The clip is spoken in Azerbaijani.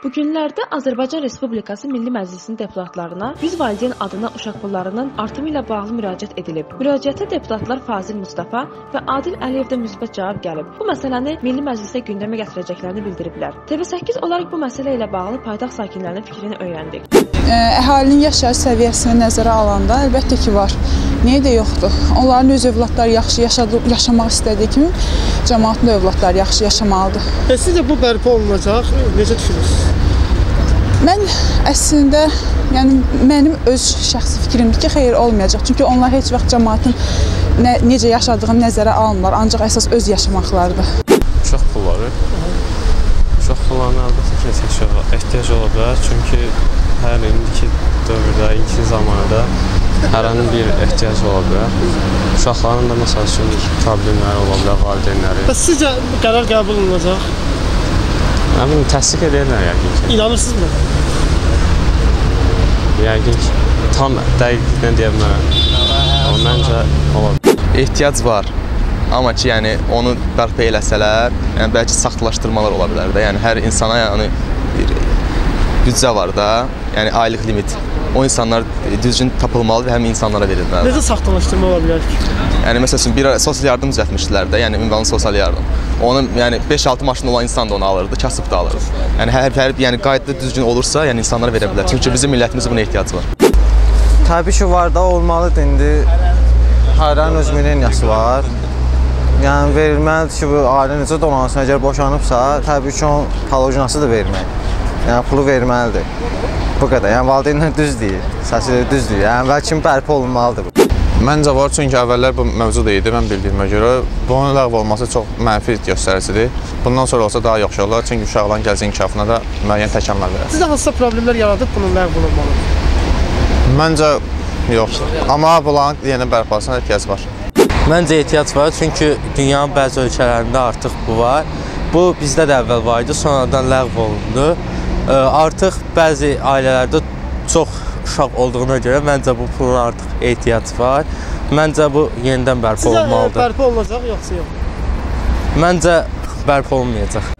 Bu günlərdə Azərbaycan Respublikası Milli Məclisinin deputatlarına 100 valideyn adına uşaq pullarının artımı ilə bağlı müraciət edilib. Müraciətə deputatlar Fazil Mustafa və Adil Əliyevdən müsbət cavab gəlib. Bu məsələni Milli Məclisə gündəmə gətirəcəklərini bildiriblər. TV8 olaraq bu məsələ ilə bağlı paytaxt sakinlərinin fikrini öyrəndik. Əhalinin yaşayış səviyyəsini nəzərə alanda əlbəttə ki var. Niyə də yoxdur? Onların öz övladları yaxşı yaşadı, yaşamaq istədiyi kimi cəmaətin övladları yaxşı yaşamalıdır. E, sizcə bu bərpa olunacaq? Necə düşünürsünüz? Mən əslində, yəni mənim öz şəxsi fikrimdir ki, xeyir olmayacaq. Çünki onlar heç vaxt cəmaətin nə, necə yaşadığını nəzərə almırlar, ancaq əsas öz yaşamaqlarıdır. Uşaq pulları. Uşaq pullarına əlbəttə ki, ehtiyac, ehtiyac ola bilər. Çünki hər indiki dövrdə, indiki zamanada hərənin bir ehtiyacı ola bilər. Uşaqların da məsəl üçün problemləri ola bilər, valideynləri. Bəs sizcə qərar qəbul olunacaq? Nə bilim, təsdiq edirlər yəqin ki. İnanırsınızmı? Yəqin ki, tam dəqiqliklə deyə bilmərəm. Amma məncə ola bilər. ehtiyac var. Amma ki, yəni onu bərpa eləsələr, yəni bəlkə saxtalaşdırmalar ola bilər də. Yəni hər insana yəni bir büdcə var da, yəni aylıq limit. O insanlar düzgün tapılmalı və həmin insanlara verilməlidir. Necə saxtalaşdırma ola bilər ki? Yəni məsəl üçün bir sosial yardım düzəltmişdilər də, yəni ünvanlı sosial yardım. Onun yəni 5-6 maşın olan insan da onu alırdı, kasıb da alırdı. Yəni hər hər yəni qayda düzgün olursa, yəni insanlara verə bilər. Çünki bizim millətimizin buna ehtiyacı var. Təbii ki, var da olmalıdır indi. Hərənin öz milleniyası var. Yəni verilməlidir ki, bu ailə necə donansın, əgər boşanıbsa, təbii ki, onun palocinası da vermək. Yəni pulu verməlidir. Bu qədər. Yəni valideynlər düz deyir. Səsi düz deyir. Yəni bəlkə bərpa olunmalıdır bu. Məncə var, çünki əvvəllər bu mövcud idi, mən bildiyimə görə. Bunun ləğv olması çox mənfi göstəricidir. Bundan sonra olsa daha yaxşı olar, çünki uşaqların gələcək inkişafına da müəyyən təkamül verir. Sizdə hansısa problemlər yaradıb bunun ləğv olunmalı? Məncə yox. Amma bunların yeni bərpasına ehtiyac var. Məncə ehtiyac var, çünki dünyanın bəzi ölkələrində artıq bu var. Bu bizdə də əvvəl var idi, sonradan ləğv olundu. Artıq bəzi ailələrdə çox uşaq olduğuna görə məncə bu pulun artıq ehtiyac var. Məncə bu yenidən bərpa Sizə e, olunmalıdır. bərpa olunacaq yoxsa yox? Məncə bərpa olunmayacaq.